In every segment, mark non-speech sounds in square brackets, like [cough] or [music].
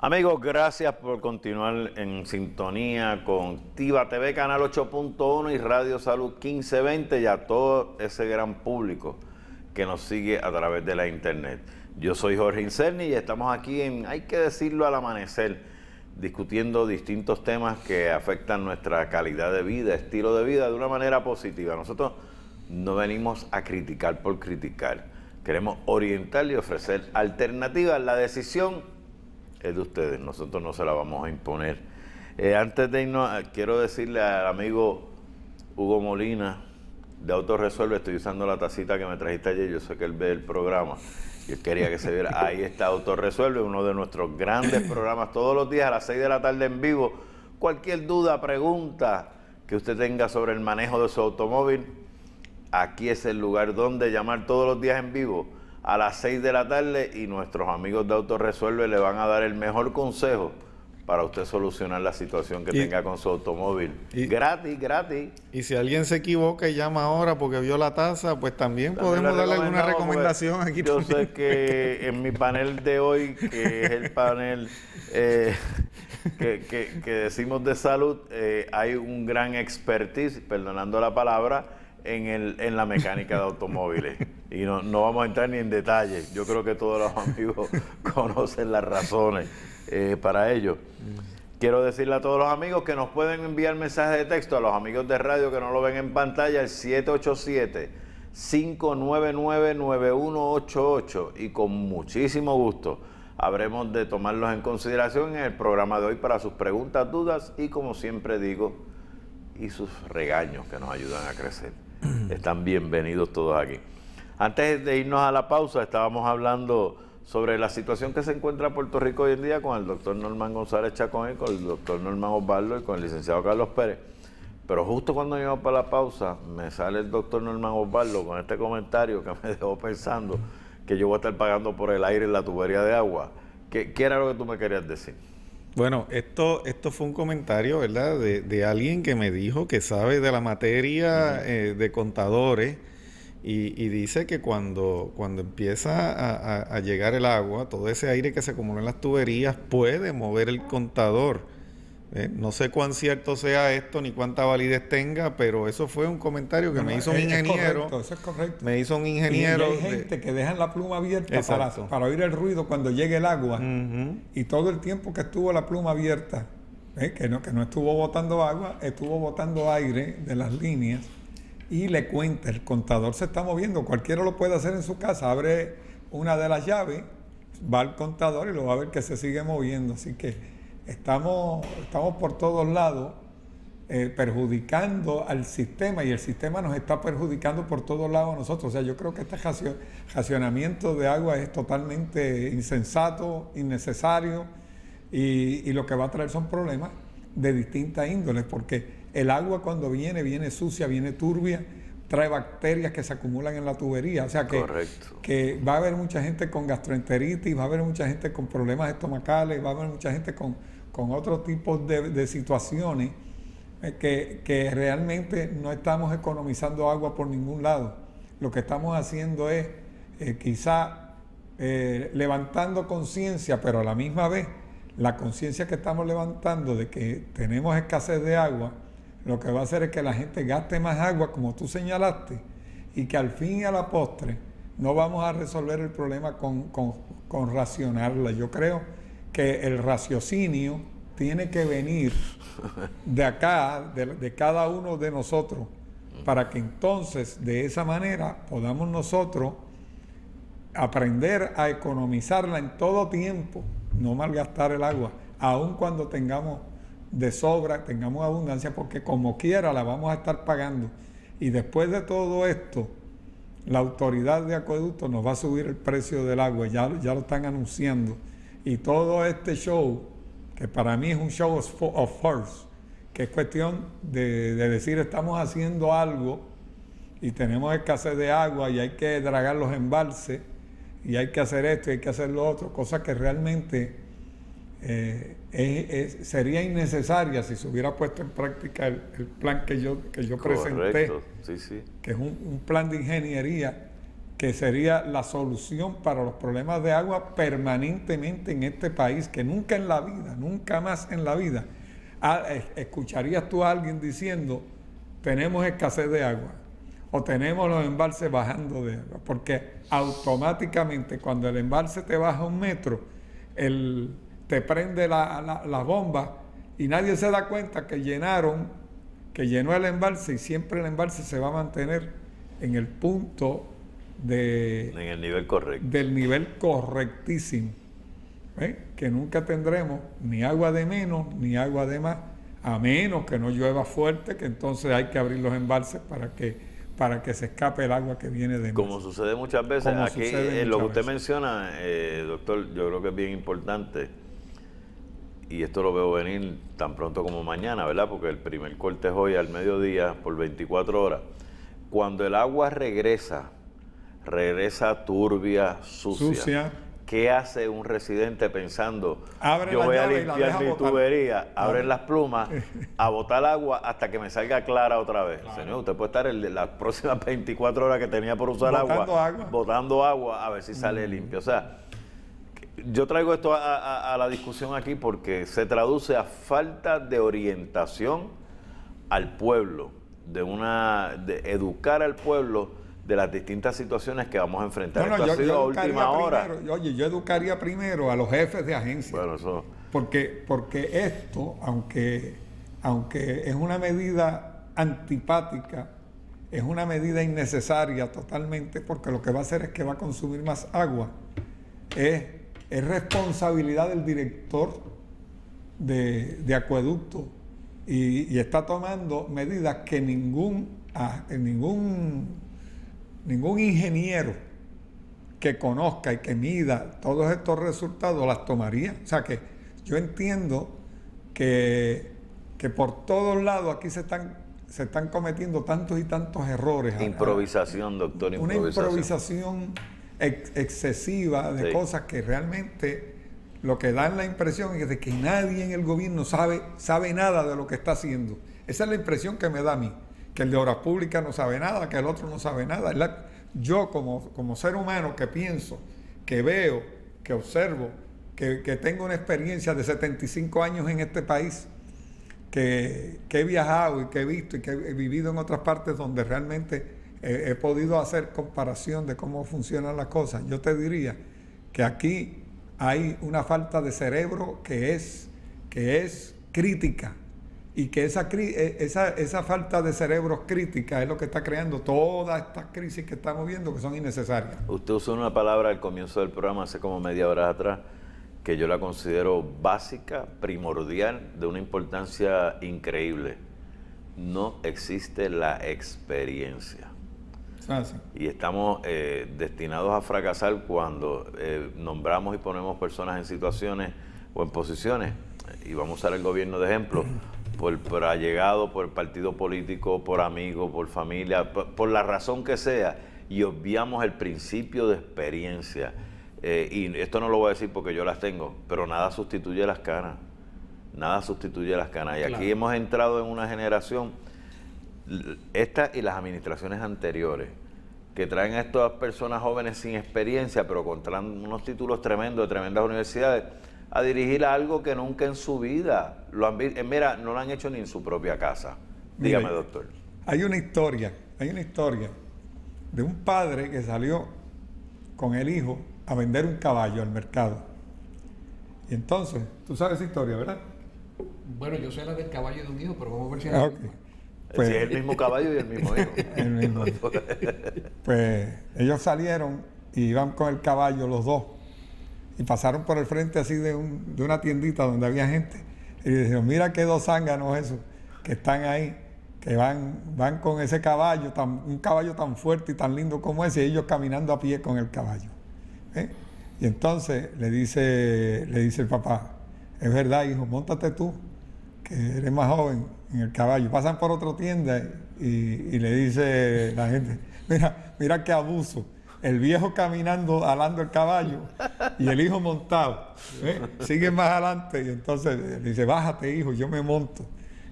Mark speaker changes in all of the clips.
Speaker 1: Amigos, gracias por continuar en sintonía con TIVA TV, Canal 8.1 y Radio Salud 1520 y a todo ese gran público que nos sigue a través de la internet. Yo soy Jorge Incerni y estamos aquí en, hay que decirlo al amanecer, discutiendo distintos temas que afectan nuestra calidad de vida, estilo de vida de una manera positiva. Nosotros no venimos a criticar por criticar, queremos orientar y ofrecer alternativas. La decisión es de ustedes, nosotros no se la vamos a imponer. Eh, antes de irnos, quiero decirle al amigo Hugo Molina de Autoresuelve, estoy usando la tacita que me trajiste ayer, yo sé que él ve el programa, yo quería que se viera, ahí está Autoresuelve, uno de nuestros grandes programas todos los días a las 6 de la tarde en vivo. Cualquier duda, pregunta que usted tenga sobre el manejo de su automóvil, aquí es el lugar donde llamar todos los días en vivo a las 6 de la tarde y nuestros amigos de Autoresuelve le van a dar el mejor consejo para usted solucionar la situación que tenga con su automóvil. gratis, gratis.
Speaker 2: Y si alguien se equivoca y llama ahora porque vio la tasa, pues también, podemos darle alguna recomendación aquí.
Speaker 1: Yo sé que en mi panel de hoy, que es el panel eh, que, decimos de salud, eh, hay un gran expertise, perdonando la palabra, en, el, en la mecánica de automóviles. Y no, no vamos a entrar ni en detalle. Yo creo que todos los amigos [laughs] conocen las razones eh, para ello. Quiero decirle a todos los amigos que nos pueden enviar mensajes de texto a los amigos de radio que no lo ven en pantalla, el 787-599-9188 y con muchísimo gusto habremos de tomarlos en consideración en el programa de hoy para sus preguntas, dudas y como siempre digo, y sus regaños que nos ayudan a crecer. [clears throat] Están bienvenidos todos aquí. Antes de irnos a la pausa, estábamos hablando sobre la situación que se encuentra Puerto Rico hoy en día con el doctor Norman González Chacón y con el doctor Norman Osvaldo y con el licenciado Carlos Pérez. Pero justo cuando íbamos para la pausa, me sale el doctor Norman Osvaldo con este comentario que [laughs] me dejó pensando que yo voy a estar pagando por el aire en la tubería de agua. ¿Qué, qué era lo que tú me querías decir?
Speaker 2: Bueno, esto, esto fue un comentario, ¿verdad? De, de alguien que me dijo que sabe de la materia eh, de contadores y, y, dice que cuando, cuando empieza a, a, llegar el agua, todo ese aire que se acumula en las tuberías puede mover el contador. Eh, no sé cuán cierto sea esto ni cuánta validez tenga, pero eso fue un comentario que me hizo un ingeniero.
Speaker 3: eso es correcto.
Speaker 2: Me hizo un ingeniero.
Speaker 3: Y hay gente que dejan la pluma abierta para, para, oír el ruido cuando llegue el agua. Y todo el tiempo que estuvo la pluma abierta, eh, que, no, que no estuvo botando agua, estuvo botando aire de las líneas. Y le cuenta, el contador se está moviendo. Cualquiera lo puede hacer en su casa. Abre una de las llaves, va al contador y lo va a ver que se sigue moviendo. Así que estamos, estamos por todos lados eh, perjudicando al sistema y el sistema nos está perjudicando por todos lados a nosotros. O sea, yo creo que este racionamiento de agua es totalmente insensato, innecesario y, y lo que va a traer son problemas de distintas índoles, porque el agua cuando viene, viene sucia, viene turbia, trae bacterias que se acumulan en la tubería. O sea que, que va a haber mucha gente con gastroenteritis, va a haber mucha gente con problemas estomacales, va a haber mucha gente con con otros tipos de, situaciones eh, que, realmente no estamos economizando agua por ningún lado. Lo que estamos haciendo es eh, quizá eh, levantando conciencia, pero a la misma vez la conciencia que estamos levantando de que tenemos escasez de agua, lo que va a hacer es que la gente gaste más agua, como tú señalaste, y que al fin y a la postre no vamos a resolver el problema con, con, con racionarla. Yo creo que el raciocinio tiene que venir de acá, de, cada uno de nosotros, para que entonces de esa manera podamos nosotros aprender a economizarla en todo tiempo, no malgastar el agua, aun cuando tengamos de sobra, tengamos abundancia, porque como quiera la vamos a estar pagando. Y después de todo esto, la autoridad de acueducto nos va a subir el precio del agua, ya, ya lo están anunciando y todo este show, que para mí es un show of force, que es cuestión de, decir estamos haciendo algo y tenemos escasez de agua y hay que dragar los embalses y hay que hacer esto y hay que hacer lo otro, cosa que realmente eh, sería innecesaria si se hubiera puesto en práctica el, plan que yo, que yo presenté, que es un, un plan de ingeniería que sería la solución para los problemas de agua permanentemente en este país, que nunca en la vida, nunca más en la vida, escucharías tú a alguien diciendo, tenemos escasez de agua o tenemos los embalses bajando de agua, porque automáticamente cuando el embalse te baja un metro, el, te prende la, la bomba y nadie se da cuenta que llenaron, que llenó el embalse y siempre el embalse se va a mantener en el punto de,
Speaker 1: en el nivel correcto.
Speaker 3: del nivel correctísimo. ¿eh? Que nunca tendremos ni agua de menos ni agua de más, a menos que no llueva fuerte, que entonces hay que abrir los embalses para que, para que se escape el agua que viene de
Speaker 1: Como sucede muchas veces, aquí eh, lo que usted menciona, eh, doctor, yo creo que es bien importante, y esto lo veo venir tan pronto como mañana, ¿verdad? Porque el primer corte es hoy al mediodía por 24 horas. Cuando el agua regresa regresa turbia, sucia. ¿Qué hace un residente pensando, yo voy a limpiar mi tubería, abren las plumas, [laughs] a botar agua hasta que me salga clara otra vez? Señor, usted puede estar las próximas 24 horas que tenía por usar agua, botando agua, a ver si sale mm. limpio. O sea, yo traigo esto a, la discusión aquí porque se traduce a falta de orientación al pueblo, de una de educar al pueblo de las distintas situaciones que vamos a enfrentar.
Speaker 3: Esto yo, ha sido última hora. oye, yo educaría primero a los jefes de agencia. Bueno, eso... Porque, porque esto, aunque, aunque es una medida antipática, es una medida innecesaria totalmente, porque lo que va a hacer es que va a consumir más agua. Es, es responsabilidad del director de, de acueducto y, y, está tomando medidas que ningún, ah, ningún ningún ingeniero que conozca y que mida todos estos resultados las tomaría. O sea que yo entiendo que, que por todos lados aquí se están, se están cometiendo tantos y tantos errores.
Speaker 1: Improvisación, doctor.
Speaker 3: Una improvisación excesiva de cosas que realmente lo que dan la impresión es de que nadie en el gobierno sabe, sabe nada de lo que está haciendo. Esa es la impresión que me da a mí que el de obras públicas no sabe nada, que el otro no sabe nada. yo como, como ser humano que pienso, que veo, que observo, que, tengo una experiencia de 75 años en este país, que, he viajado y que he visto y que he vivido en otras partes donde realmente he, podido hacer comparación de cómo funcionan las cosas, yo te diría que aquí hay una falta de cerebro que es, que es crítica y que esa, e, esa, esa falta de cerebros crítica es lo que está creando todas estas crisis que estamos viendo que son innecesarias.
Speaker 1: Usted usó una palabra al comienzo del programa, hace como media hora atrás, que yo la considero básica, primordial, de una importancia increíble. No existe la experiencia. Ah, y estamos eh, destinados a fracasar cuando eh, nombramos y ponemos personas en situaciones o en posiciones, y vamos a usar el gobierno de ejemplo, por, por allegado, por partido político, por amigo, por familia, por, la razón que sea, y obviamos el principio de experiencia. Eh, y esto no lo voy a decir porque yo las tengo, pero nada sustituye las canas. Nada sustituye las canas. Y aquí hemos entrado en una generación, esta y las administraciones anteriores, que traen a estas personas jóvenes sin experiencia, pero con unos títulos tremendos de tremendas universidades a dirigir algo que nunca en su vida lo han visto. Eh, mira, no lo han hecho ni en su propia casa. Dígame, doctor.
Speaker 3: Hay una historia, hay una historia de un padre que salió con el hijo a vender un caballo al mercado. Y entonces, tú sabes esa historia, ¿verdad?
Speaker 4: Bueno, yo sé la del caballo de un hijo, pero vamos a ver si es, ah,
Speaker 1: pues, es el mismo caballo y el mismo hijo. [laughs] el mismo.
Speaker 3: pues ellos salieron y iban con el caballo los dos y pasaron por el frente así de, una tiendita donde había gente y dijeron, mira qué dos zánganos esos que están ahí, que van, van con ese caballo, tan, un caballo tan fuerte y tan lindo como ese, y ellos caminando a pie con el caballo. ¿eh? Y entonces le dice, le dice el papá, es verdad, hijo, montate tú, que eres más joven en el caballo. Pasan por otra tienda y, le dice la gente, mira, mira qué abuso el viejo caminando, alando el caballo y el hijo montado. ¿eh? Sigue más adelante y entonces dice, bájate hijo, yo me monto.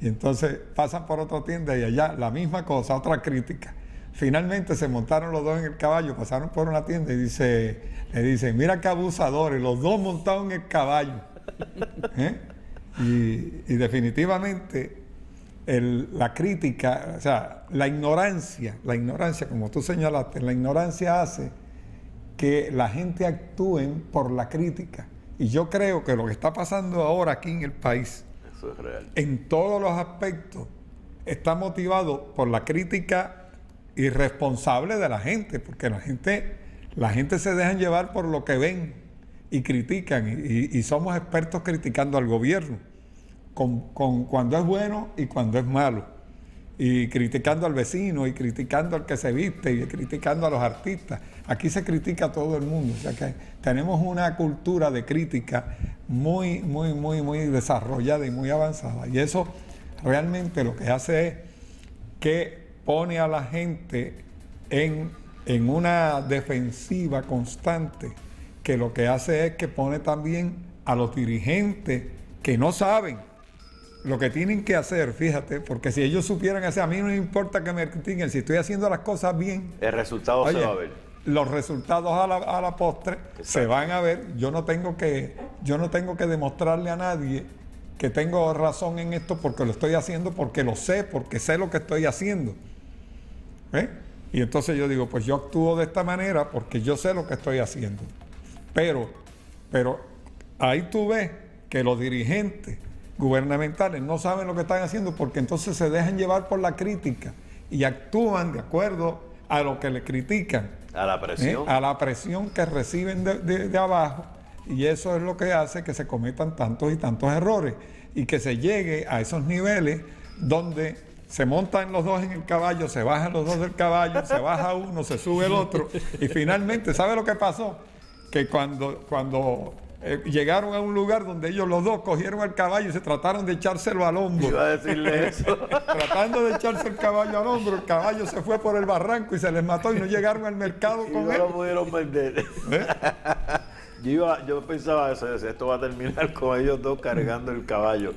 Speaker 3: Y entonces pasan por otra tienda y allá la misma cosa, otra crítica. finalmente se montaron los dos en el caballo, pasaron por una tienda y dice, le dicen, mira qué abusadores, los dos montados en el caballo. ¿Eh? Y, definitivamente la crítica, o sea, la ignorancia, la ignorancia, como tú señalaste, la ignorancia hace que la gente actúe por la crítica. Y yo creo que lo que está pasando ahora aquí en el país, en todos los aspectos, está motivado por la crítica irresponsable de la gente, porque la gente, la gente se dejan llevar por lo que ven y critican, y, somos expertos criticando al gobierno, con, cuando es bueno y cuando es malo, y criticando al vecino, y criticando al que se viste, y criticando a los artistas. Aquí se critica a todo el mundo, o sea que tenemos una cultura de crítica muy, muy, muy, muy desarrollada y muy avanzada, y eso realmente lo que hace es que pone a la gente en, en una defensiva constante que lo que hace es que pone también a los dirigentes que no saben lo que tienen que hacer, fíjate, porque si ellos supieran hacer, a mí no importa que me critiquen, si estoy haciendo las cosas bien.
Speaker 1: El resultado se va a ver.
Speaker 3: Los resultados a la, a la postre se van a ver. Yo no tengo que, yo no tengo que demostrarle a nadie que tengo razón en esto porque lo estoy haciendo, porque lo sé, porque sé lo que estoy haciendo. ¿Eh? Y entonces yo digo, pues yo actúo de esta manera porque yo sé lo que estoy haciendo. Pero, pero ahí tú ves que los dirigentes gubernamentales no saben lo que están haciendo porque entonces se dejan llevar por la crítica y actúan de acuerdo a lo que le critican.
Speaker 1: A la presión.
Speaker 3: ¿eh? A la presión que reciben de, abajo. Y eso es lo que hace que se cometan tantos y tantos errores y que se llegue a esos niveles donde se montan los dos en el caballo, se bajan los dos del caballo, se baja uno, se sube el otro y finalmente, ¿sabe lo que pasó? que cuando, cuando eh, llegaron a un lugar donde ellos los dos cogieron el caballo y se trataron de echárselo al hombro.
Speaker 1: Iba a decirle eso. [laughs]
Speaker 3: Tratando de echarse el caballo al hombro, el caballo se fue por el barranco y se les mató y no llegaron al mercado con
Speaker 1: no
Speaker 3: él.
Speaker 1: lo pudieron vender. ¿Eh? [laughs] Yo, yo pensaba eso, esto va a terminar [laughs] con ellos dos cargando el caballo.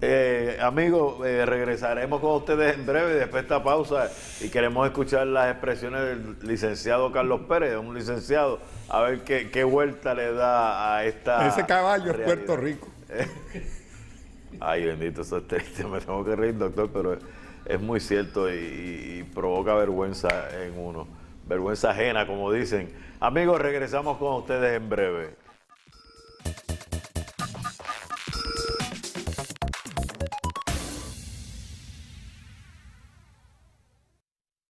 Speaker 1: Eh, amigos, eh, regresaremos con ustedes en breve después de esta pausa y queremos escuchar las expresiones del licenciado Carlos Pérez, un licenciado, a ver qué, vuelta le da a esta...
Speaker 3: Ese caballo es Puerto Rico. [laughs]
Speaker 1: Ay, bendito, eso es triste, me tengo que reír, doctor, pero es, muy cierto y provoca vergüenza en uno, vergüenza ajena, como dicen. Amigos, regresamos con ustedes en breve.